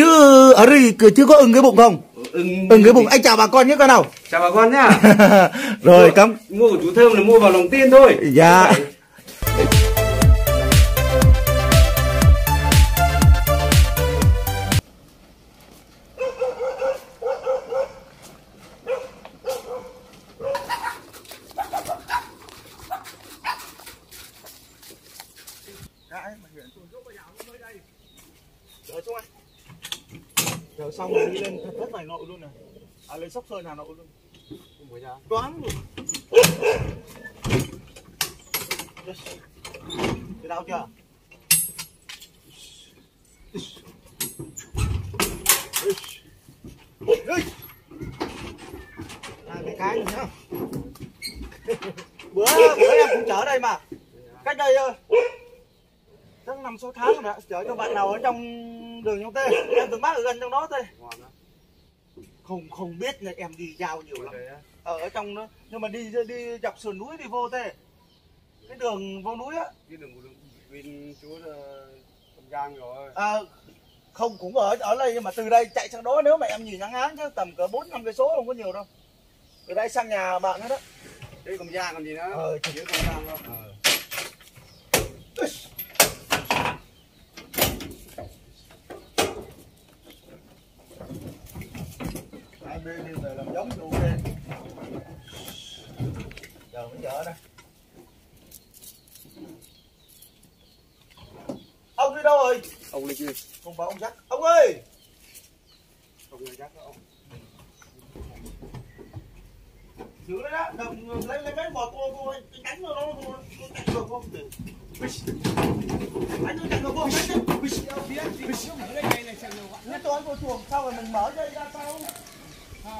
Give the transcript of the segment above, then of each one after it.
chứ ở đây cứ chưa có ưng cái bụng không? Ưng ưng cái bụng. Anh chào bà con nhé con nào. Chào bà con nhá. Rồi cắm. mua của chú thơm là mua vào lòng tin thôi. Dạ. Rồi xong rồi đi lên thật thất Hà Nội luôn này. À lên Sóc Sơn Hà Nội luôn. Toán luôn. Cái đau chưa? À, cái cái nhá. Bữa, bữa em cũng chở đây mà. Cách đây ờ, chắc năm sáu tháng rồi đã chở cho bạn nào ở trong đường trong tê em từng bác ở gần trong đó tê không không biết là em đi giao nhiều lắm. Ở, trong đó. Nhưng mà đi đi dọc sườn núi đi vô tê cái đường vô núi á. Cái đường của bên chú Tân Giang rồi. À, không cũng ở ở đây nhưng mà từ đây chạy sang đó nếu mà em nhìn ngắn ngán chứ tầm cỡ bốn năm cây số không có nhiều đâu. Từ đây sang nhà bạn hết đó. Đây còn Giang còn gì nữa? Ờ chỉ Tân Giang thôi hai bên đi về làm giống luôn đi giờ mới vợ đây ông đi đâu rồi? Ông đi không phải ông dắt. Ông ơi! Ông này chắc ông. Giữ đấy đó. Đừng lấy lấy mấy mò cô cô đánh vào nó cô đánh vào cô anh cứ đánh vào cô đánh đấy cái toán cô chuồng sao rồi mình mở dây ra sao? đúng không mà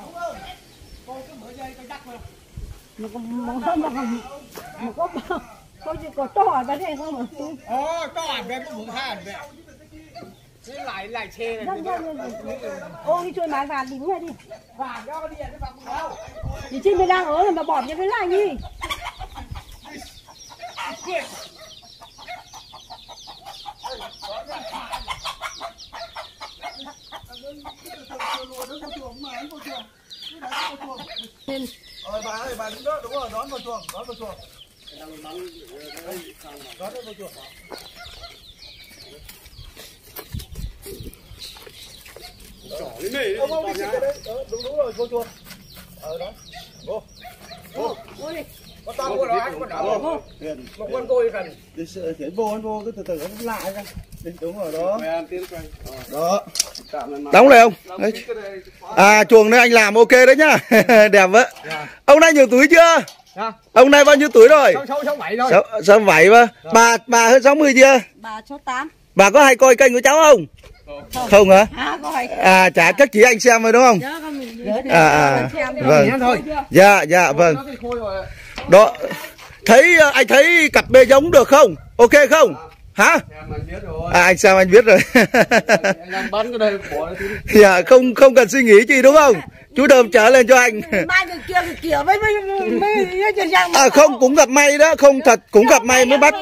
có mà có mà có mà có có gì có to ở đây không mà ờ to ảnh về có bụng hai ảnh. Chứ lại lại chê này. dân ô đi chơi mái vàng đi ngay đi Vàng đó đi ăn vàng đâu. thì trên đây đang ở là mà bỏ như thế này đi Thank you rồi bà ơi bà đứng đó đúng rồi đón vào chuồng đón vào chuồng đón vào chuồng trỏ lên mê ông ông đi cái đấy ờ, đúng đúng rồi vô chuồng ờ đó vô vô Vô đi có to của nó ăn con đó. Hiền. Một con côi cần. thế vô anh vô cứ từ từ nó lại ra. Đúng rồi đó. Ăn quay đó. Đóng này không? Đấy. à chuồng này anh làm ok đấy nhá. Đẹp á ông nay nhiều tuổi chưa? Hả? ông nay bao nhiêu tuổi rồi? Sáu sáu sáu bảy thôi. sáu sáu bảy mà. Bà bà hơn 60 chưa? Bà số tám. Bà có hay coi kênh của cháu không? Không. Hả? À coi. À chả các chị anh xem rồi đúng không? Nhớ con mình. À, à, vâng. Dạ dạ vâng Đó. Thấy ờ, anh thấy cặp bê giống được không? Ok không? Hả? Em anh biết rồi. À anh sao anh biết rồi? Anh đang bắn cái đây bỏ nó tí dạ không không cần suy nghĩ gì đúng không? Chú đơm trở lên cho anh. À không cũng gặp may đó. Không thật cũng gặp may mới bắt.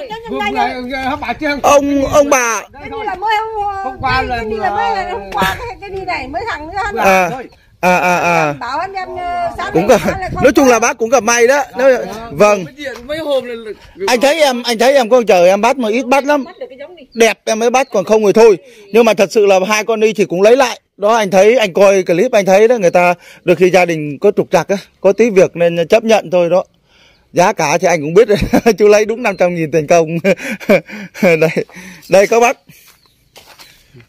Ông ông bà à à à à. Bảo anh em cũng gặp nói chung là bác cũng gặp may đó. Vâng. Điện mấy hôm lên anh thấy em anh thấy em con chờ em bắt mà ít bắt lắm. Bắt được cái giống đi. Đẹp em mới bắt còn không thì thôi. Nhưng mà thật sự là hai con đi thì cũng lấy lại. Đó anh thấy anh coi clip anh thấy đó người ta được khi gia đình có trục trặc á có tí việc nên chấp nhận thôi đó. Giá cả thì anh cũng biết rồi. Chú lấy đúng 500 nghìn tiền công. Đây đây các bác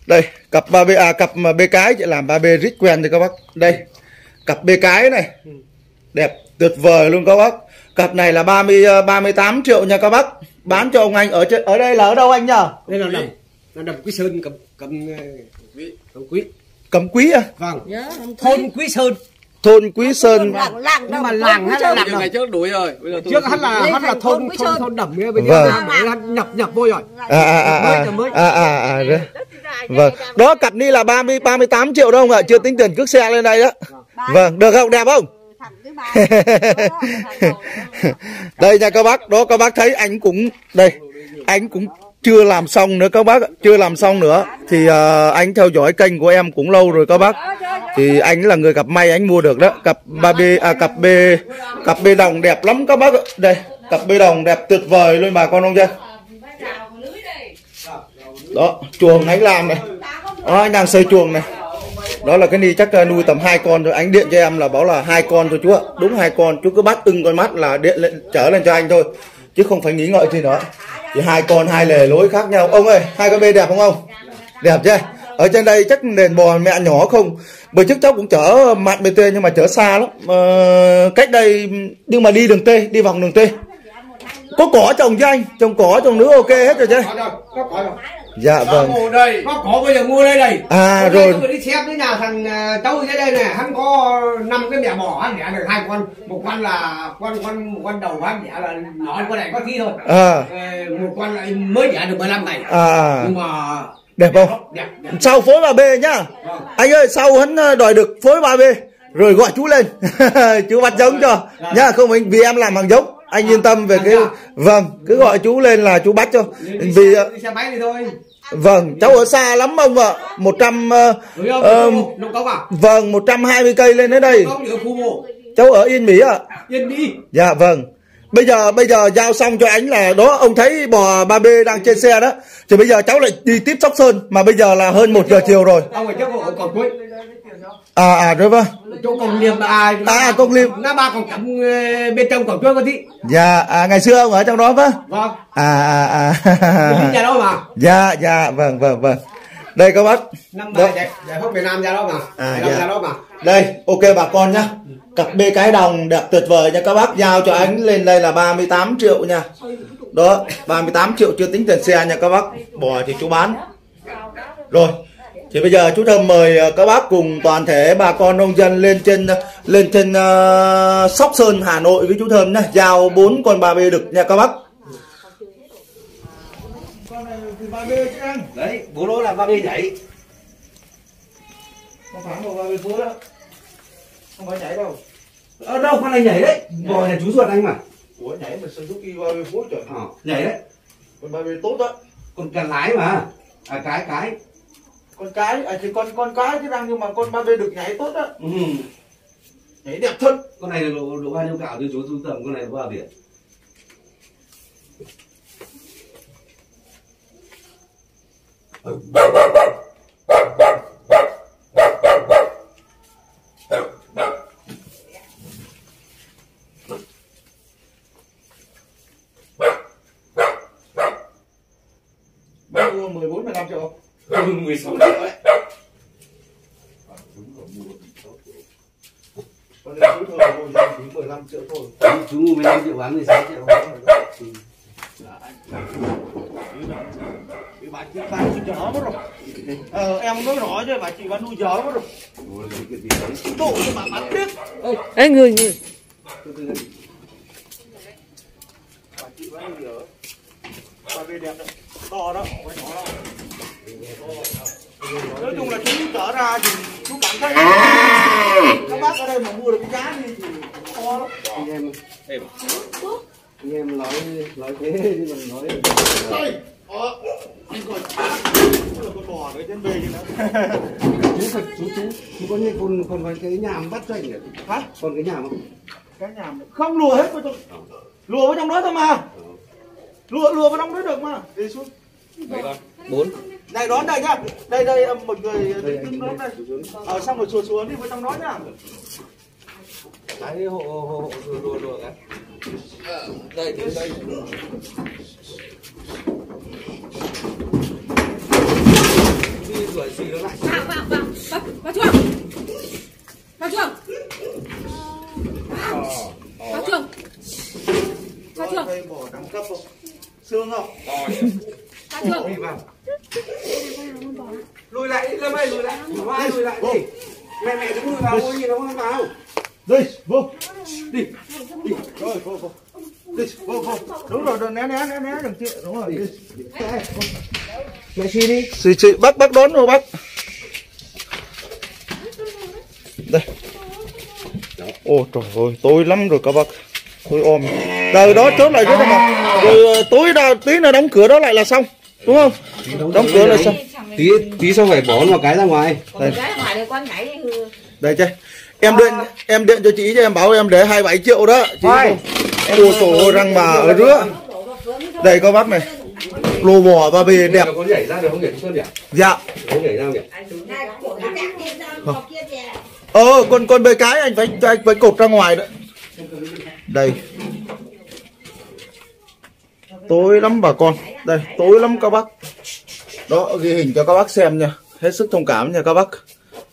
đây cặp ba b à cặp mà bê cái chị làm ba b rít quen thì các bác đây cặp bê cái này đẹp tuyệt vời luôn các bác cặp này là 30 ờ, 38 triệu nha các bác bán cho ông anh ở trên ở đây là ở đâu anh nhờ Đây là đầm. Là đầm Quý Sơn cầm cầm cầm Quý. Cẩm Quý à Vâng. Thôn Quý Sơn. thôn Quý Sơn làng làng Nhưng mà làng hay là làng ngày trước đuổi rồi bây giờ tôi Trước hắn là hắn là thôn thôn Quý thôn Sơn. thôn đầm kia bây Vâng. hắn nhập nhập vô rồi. à à à Mới à à à à. Vâng. đó cặp ni là 30 38 triệu đâu không ạ? Chưa tính tiền cước xe lên đây đó vâng được không? Đẹp không? Đầu. đây nha các bác. Đó các bác thấy anh cũng đây anh cũng chưa làm xong nữa các bác ạ, chưa làm xong nữa. Thì ờ, anh theo dõi kênh của em cũng lâu rồi các bác. Thì anh là người cặp may anh mua được đó. Cặp ba b à cặp b cặp b đồng đẹp lắm các bác ạ. Đây cặp b đồng đẹp tuyệt vời luôn bà con ông chưa đó chuồng anh làm này. Đó anh đang xây chuồng này. Đó là cái ni chắc à, nuôi tầm hai con rồi anh điện cho em là báo là hai con thôi chú ạ. Đúng hai con chú cứ bắt ưng con mắt là điện lên trở lên cho anh thôi. Chứ không phải nghĩ ngợi gì nữa. Chỉ hai con hai lề lối khác nhau. Ông ơi hai con bê đẹp không ông? Đẹp chưa? Ở trên đây chắc nền bò mẹ nhỏ không? Bởi trước cháu cũng chở mặn bt nhưng mà chở xa lắm. Ờ, cách đây nhưng mà đi đường t đi vòng đường t. Có cỏ trồng chứ anh? Trồng cỏ trồng nước ok hết rồi chứ. Dạ vâng Mua đây. Có có bây giờ mua đây này. À, Hôm nay rồi. Tôi đi xem cái nhà thằng à, cháu dưới đây này, hắn có năm cái mẹ bò hắn đẻ được hai con, một con là con con một con đầu hắn đẻ là nhỏ con này có tí thôi. à Ờ, một con lại mới đẻ được 15 ngày. à. Nhưng mà đẹp không đẹp đẹp. sau phối 3B nhá anh ơi sau hắn ờ, đòi được phối 3B rồi gọi chú lên chú bắt giống cho nhá không anh vì em làm hàng giống anh yên tâm về cái vâng cứ gọi chú lên là chú bắt cho. Vì xe- máy thôi. vâng cháu ở xa lắm ông ạ. Một trăm ờ, ờ, à? vâng 120 cây lên đến đây. Cháu ở Yên Mỹ ạ. Yên đi. dạ vâng bây giờ bây giờ giao xong cho anh là đó ông thấy bò 3B đang trên xe đó thì bây giờ cháu lại đi tiếp Sóc Sơn mà bây giờ là hơn một giờ chiều rồi Ông ở chỗ ở còn cuối. à à rồi vâng Chỗ còn liềm à. À, Cổng Liềm. Ngã ba còn cắm ờ, bên trong còn cuối có tí. Dạ, à, ngày xưa ông ở trong đó phải? Vâng. À, à, Đi à. nhà đâu mà. dạ, dạ, vâng, vâng, vâng. Đây các bác. năm ba giải giải miền Nam ra đó mà À, dạ. ra đó mà Đây, ok bà con nhá. Cặp bê cái đồng đẹp tuyệt vời nha các bác. Giao cho anh lên đây là 38 triệu nha. Đó, 38 triệu chưa tính tiền xe nha các bác. Bò thì chú bán. Rồi. Thì bây giờ chú Thơm mời ờ, các bác cùng toàn thể bà con nông dân lên trên lên trên ờ, Sóc Sơn Hà Nội với chú Thơm nhá. Giao bốn con ba bê đực nha các bác. Con này thì ba bê chứ anh. đấy bố lỗ là ba bê nhảy Không phải một ba bê phối đâu. Không phải nhảy đâu. ở đâu con này nhảy đấy bò nhà chú ruột anh mà Ủa nhảy mà Suzuki ba bê phối trời. ờ, nhảy đấy Con ba bê tốt đó. con cần lái mà à cái cái Con cái à thì con con cái chứ đang nhưng mà con ba bê được nhảy tốt đó. ừ. Nhảy đẹp thật. con này là độ, độ bao nhiêu cạo từ chú chú tầm con này là Bao nhiêu 14 15 triệu. hơn 16 triệu đấy Con này chú thôi thôi giá chỉ 15 triệu thôi. chú mua 15 triệu bán 16 triệu Bà chị bán nuôi chó mất rồi. Ờ em nói rõ chứ bà chị bán nuôi chó mất rồi. Cho bà bán biết. Ê người người Bà chị bán nuôi chó. Ba bê đẹp đấy. To đó, không phải nhỏ đâu. Nói chung là chú trở ra thì chú cảm thấy các bác ở đây mà mua được cái giá thì to lắm. anh em anh em nói nói thế chứ còn nói con bò với trên bề chứ nữa. chú thật chú chú chú có nghe con con cái nhà bắt cho này nhỉ Hả? còn cái nhà không Cái nhà không lùa hết vào trong, lùa vào trong đó thôi mà. Lùa lùa vào trong đó được mà. Đi xuống. bốn Này đón đây nhá. Đây đây một người đứng đón đây. ở xong rồi xuống xuống đi vào trong đó nhá. cái hộ hộ hộ lùa lùa cái đây đây đi đuổi gì nó lại vào vào vào vào vào chuồng vào chuồng vào chuồng vào chuồng Đây bỏ đẳng cấp không? Xương không? vào chuồng đi vào lùi lại đi lâm ơi lùi lại lùi lại lùi lại đi mẹ mẹ đứng lùi vào ôi nhìn nó không vào Đi, vô. đi đi Rồi, vô vô. Đi, vô vô. Đúng rồi, đừng né né né né đừng chịu. Đúng rồi, đi. mẹ xì đi Chị chị bác bác đón rồi bác. Đây. Ồ trời ơi, tối lắm rồi các bác. Tôi ôm. Rồi đó chốt lại chốt lại mà. Rồi ờ, tối ra tí nữa đóng cửa đó lại là xong. đúng không đóng cửa là xong tí tí sau phải bỏ một cái ra ngoài đây cái ngoài đây con nhảy đây chơi em điện em điện cho chị cho em bảo em để 27 triệu đó chị Thôi. không- mua sổ răng mà ở rứa đây có bác này. Lô bò và bì đẹp. Có nhảy ra được không nhỉ? Dạ. Không nhảy ra nhỉ? Ờ con con bê cái anh phải anh phải cột ra ngoài đó. Đây. Tối lắm bà con. Đây tối lắm các bác. Đó ghi hình cho các bác xem nha. Hết sức thông cảm nha các bác.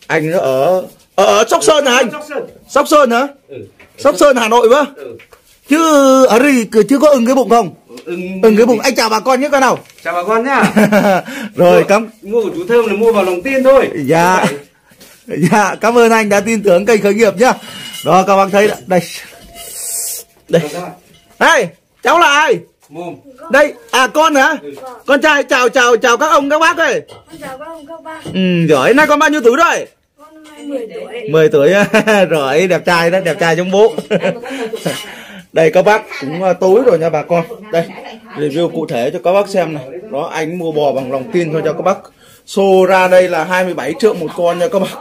Anh nó ở ở, ở sóc sơn hả anh? Sóc sơn. Hả? Ừ. sóc sơn hà nội Ừ. chứ ở đây chứ có ưng cái bụng không? Ưng ưng cái bụng. anh chào bà con nhé con nào. Chào bà con nhá. Rồi cảm mua của chú thơm là mua vào lòng tin thôi. Dạ. Dạ cảm ơn anh đã tin tưởng kênh khởi nghiệp nhá. Đó các bác thấy đây. Đây. Đây cháu là ai? Mồm. Đây à con hả? Con trai chào chào chào các ông các bác ơi. Con chào các ông các bác, ừ giỏi. Nay con bao nhiêu tuổi rồi? Con năm nay 10 tuổi. 10 tuổi rồi đẹp trai đó đẹp trai giống bố đây, các bác cũng à, tối rồi nha bà con. Đây, review cụ thể cho các bác xem này. Đó, anh mua bò bằng lòng tin thôi cho các bác. Xô ra đây là 27 triệu một con nha các bác.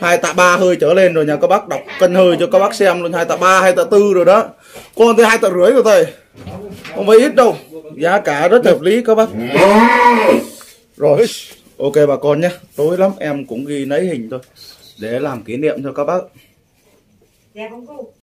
Hai tạ ba hơi trở lên rồi nha các bác. Đọc cân hơi cho các bác xem luôn. Hai tạ ba, hai tạ tư rồi đó. Con tới hai tạ rưỡi rồi thầy. Không phải ít đâu. Giá cả rất hợp lý các bác. Rồi, ok bà con nhé. Tối lắm, em cũng ghi lấy hình thôi. Để làm kỷ niệm cho các bác.